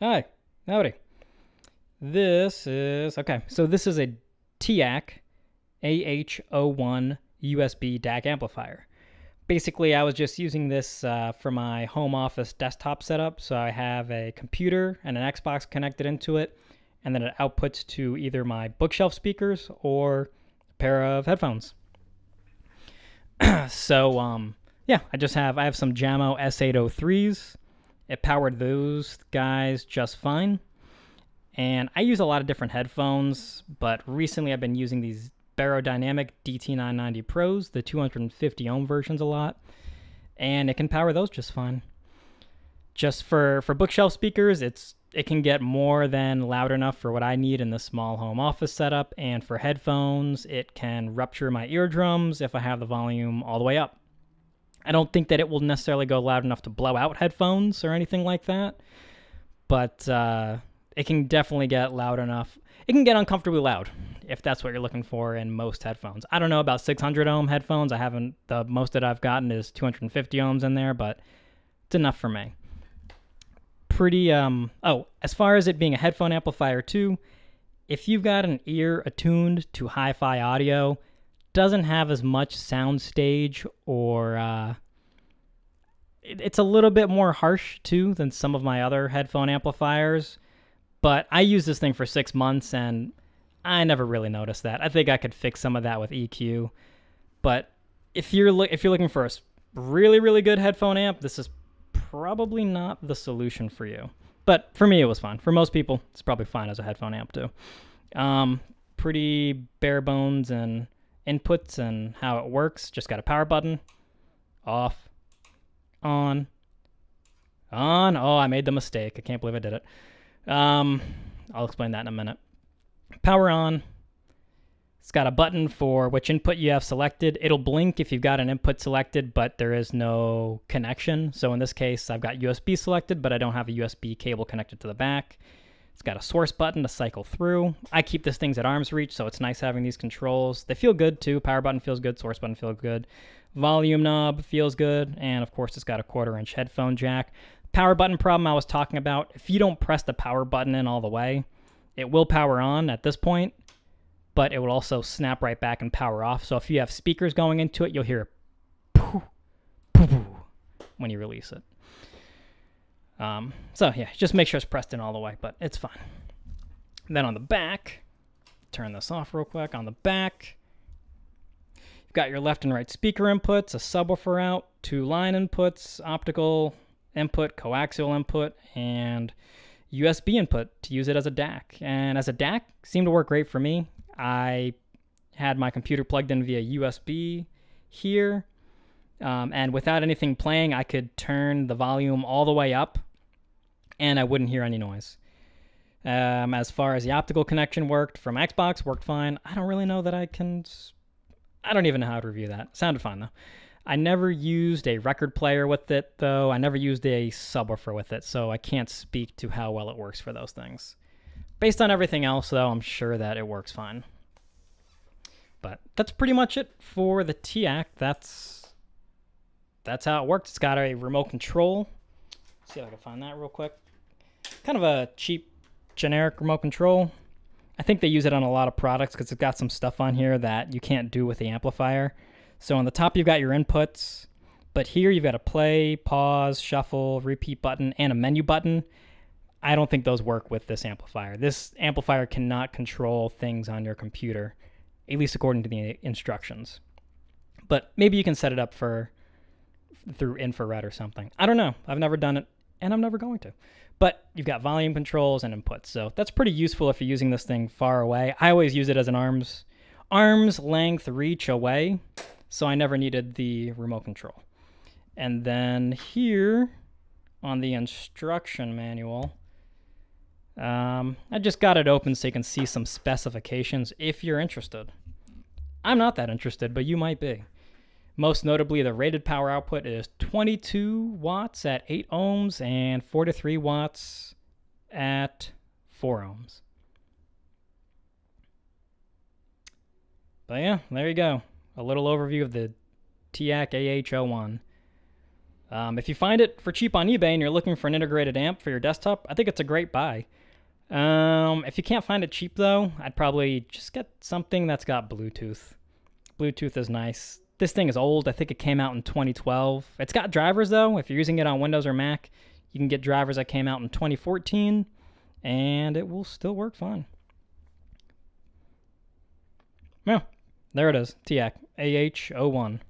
Hi, howdy. This is okay. So this is a Teac AH01 USB DAC amplifier. Basically, I was just using this uh, for my home office desktop setup. So I have a computer and an Xbox connected into it, and then it outputs to either my bookshelf speakers or a pair of headphones. so um, yeah, I just have I have some Jamo S803s. It powered those guys just fine. And I use a lot of different headphones, but recently I've been using these Beyerdynamic DT990 Pros, the 250 ohm versions a lot, and it can power those just fine. Just for for bookshelf speakers, it's it can get more than loud enough for what I need in the small home office setup, and for headphones, it can rupture my eardrums if I have the volume all the way up. I don't think that it will necessarily go loud enough to blow out headphones or anything like that, but uh, it can definitely get loud enough. It can get uncomfortably loud if that's what you're looking for in most headphones. I don't know about 600 ohm headphones. I haven't, the most that I've gotten is 250 ohms in there, but it's enough for me. Pretty, um, oh, as far as it being a headphone amplifier too, if you've got an ear attuned to hi fi audio, doesn't have as much soundstage or uh, it, it's a little bit more harsh too than some of my other headphone amplifiers. But I used this thing for six months and I never really noticed that. I think I could fix some of that with EQ. But if you're lo- if you're looking for a really really good headphone amp, this is probably not the solution for you. But for me, it was fine. For most people, it's probably fine as a headphone amp too. Um, pretty bare bones and inputs and how it works. Just got a power button, off, on, on. Oh, I made the mistake. I can't believe I did it. Um, I'll explain that in a minute. Power on. It's got a button for which input you have selected. It'll blink if you've got an input selected, but there is no connection. So in this case, I've got USB selected, but I don't have a USB cable connected to the back. It's got a source button to cycle through. I keep this things at arm's reach, so it's nice having these controls. They feel good too. Power button feels good, source button feels good. Volume knob feels good, and of course it's got a quarter inch headphone jack. Power button problem I was talking about, if you don't press the power button in all the way, it will power on at this point, but it will also snap right back and power off. So if you have speakers going into it, you'll hear a poof, poof, poof, when you release it. Um, so yeah, just make sure it's pressed in all the way, but it's fine. And then on the back, turn this off real quick. On the back, you've got your left and right speaker inputs, a subwoofer out, two line inputs, optical input, coaxial input, and USB input to use it as a DAC. And as a DAC, seemed to work great for me. I had my computer plugged in via USB here. Um, and without anything playing, I could turn the volume all the way up and I wouldn't hear any noise. Um, as far as the optical connection worked from Xbox, worked fine. I don't really know that I can. I don't even know how to review that. Sounded fine though. I never used a record player with it though. I never used a subwoofer with it, so I can't speak to how well it works for those things. Based on everything else though, I'm sure that it works fine. But that's pretty much it for the Teac. That's that's how it works. It's got a remote control. Let's see if I can find that real quick kind of a cheap generic remote control. I think they use it on a lot of products because it's got some stuff on here that you can't do with the amplifier. So on the top, you've got your inputs, but here you've got a play, pause, shuffle, repeat button, and a menu button. I don't think those work with this amplifier. This amplifier cannot control things on your computer, at least according to the instructions. But maybe you can set it up for through infrared or something. I don't know. I've never done it, and I'm never going to. But you've got volume controls and inputs, so that's pretty useful if you're using this thing far away. I always use it as an arms arms length reach away, so I never needed the remote control. And then here on the instruction manual, um, I just got it open so you can see some specifications if you're interested. I'm not that interested, but you might be. Most notably, the rated power output is 22 watts at 8 ohms and 43 watts at 4 ohms. But yeah, there you go. A little overview of the Teac AH01. Um, if you find it for cheap on eBay and you're looking for an integrated amp for your desktop, I think it's a great buy. Um, if you can't find it cheap though, I'd probably just get something that's got Bluetooth. Bluetooth is nice. This thing is old. I think it came out in 2012. It's got drivers though. If you're using it on Windows or Mac, you can get drivers that came out in 2014 and it will still work fine. Well, there it is. Teac AH01.